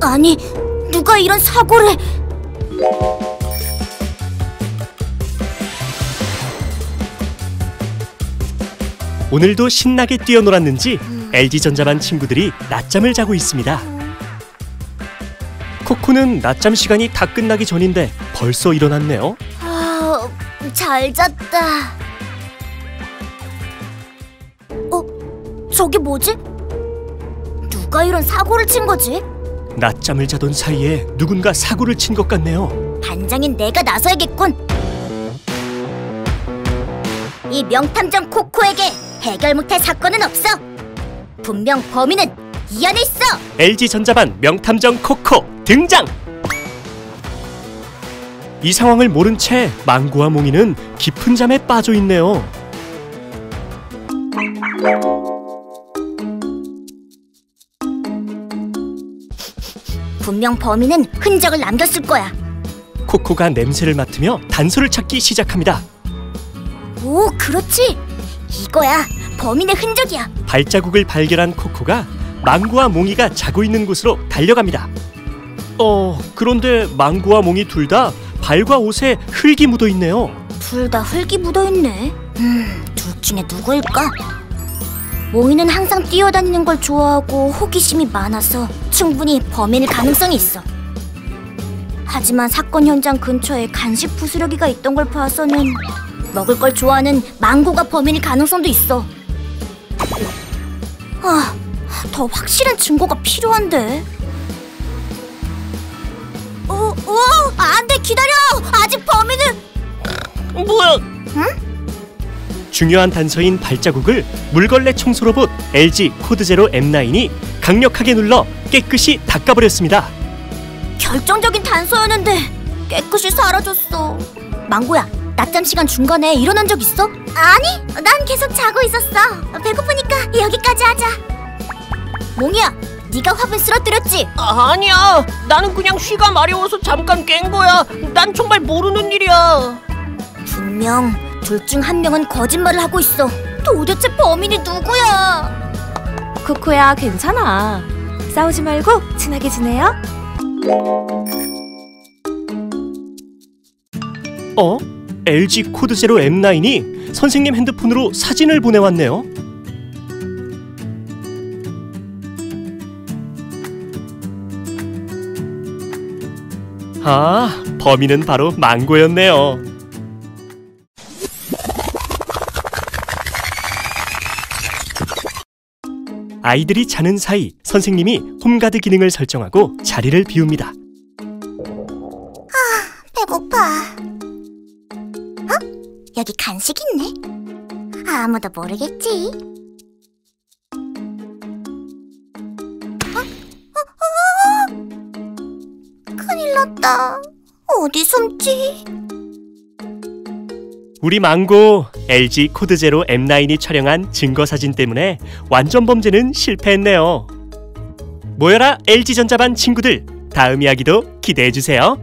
아니, 누가 이런 사고를... 오늘도 신나게 뛰어놀았는지 LG전자반 친구들이 낮잠을 자고 있습니다. 코코는 낮잠 시간이 다 끝나기 전인데 벌써 일어났네요. 아, 잘 잤다. 어, 저게 뭐지? 누가 이런 사고를 친 거지? 낮잠을 자던 사이에 누군가 사고를 친 것 같네요. 반장인 내가 나서야겠군. 이 명탐정 코코에게 해결 못할 사건은 없어. 분명 범인은 이 안에 있어. LG전자반 명탐정 코코 등장! 이 상황을 모른 채 망고와 몽이는 깊은 잠에 빠져 있네요. 분명 범인은 흔적을 남겼을 거야. 코코가 냄새를 맡으며 단서를 찾기 시작합니다. 오, 그렇지. 이거야. 범인의 흔적이야. 발자국을 발견한 코코가 망고와 몽이가 자고 있는 곳으로 달려갑니다. 어, 그런데 망고와 몽이 둘 다 발과 옷에 흙이 묻어 있네요. 둘 다 흙이 묻어 있네. 음, 둘 중에 누구일까? 몽이는 항상 뛰어다니는 걸 좋아하고 호기심이 많아서 충분히 범인일 가능성이 있어. 하지만 사건 현장 근처에 간식 부스러기가 있던 걸 봐서는 먹을 걸 좋아하는 망고가 범인일 가능성도 있어. 아, 더 확실한 증거가 필요한데. 어, 어, 안 돼, 기다려! 아직 범인은 뭐야? 중요한 단서인 발자국을 물걸레 청소 로봇 LG CordZero M9이 강력하게 눌러 깨끗이 닦아버렸습니다. 결정적인 단서였는데 깨끗이 사라졌어. 망고야, 낮잠 시간 중간에 일어난 적 있어? 아니, 난 계속 자고 있었어. 배고프니까 여기까지 하자. 몽이야, 네가 화분 쓰러뜨렸지? 아, 아니야. 나는 그냥 쉬가 마려워서 잠깐 깬 거야. 난 정말 모르는 일이야. 분명 둘 중 한 명은 거짓말을 하고 있어. 도대체 범인이 누구야? 코코야 괜찮아 싸우지 말고 친하게 지내요 어? LG CordZero M9이 선생님 핸드폰으로 사진을 보내왔네요. 아, 범인은 바로 망고였네요. 아이들이 자는 사이 선생님이 홈가드 기능을 설정하고 자리를 비웁니다. 배고파. 어? 여기 간식 있네. 아무도 모르겠지. 어? 어? 어? 큰일 났다. 어디 숨지? 우리 망고 LG CordZero M9이 촬영한 증거 사진 때문에 완전 범죄는 실패했네요. 모여라 LG 전자반 친구들 다음 이야기도 기대해 주세요.